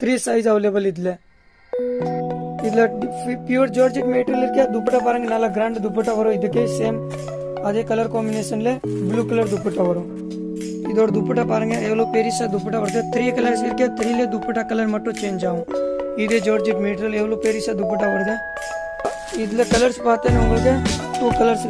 three size available இதுல இதுல pure georgette material இருக்கே துப்பட்டா பாருங்க நல்லா கிராண்ட் துப்பட்டா வரும் இதுக்கே சேம் அதே கலர் காம்பினேஷன்ல ப்ளூ கலர் துப்பட்டா வரும் இதோட துப்பட்டா பாருங்க எவ்வளவு பெருசா துப்பட்டா வருது த்ரீ கலர்ஸ் இருக்கே த்ரீல துப்பட்டா கலர் மட்டும் சேஞ்ச் ஆகும் இதே ஜார்ஜெட் மெட்டீரியல் எவ்வளவு பெருசா துப்பட்டா வருது இதுல கலர்ஸ் பார்த்தேன்னா உங்களுக்கு டூ கலர்ஸ்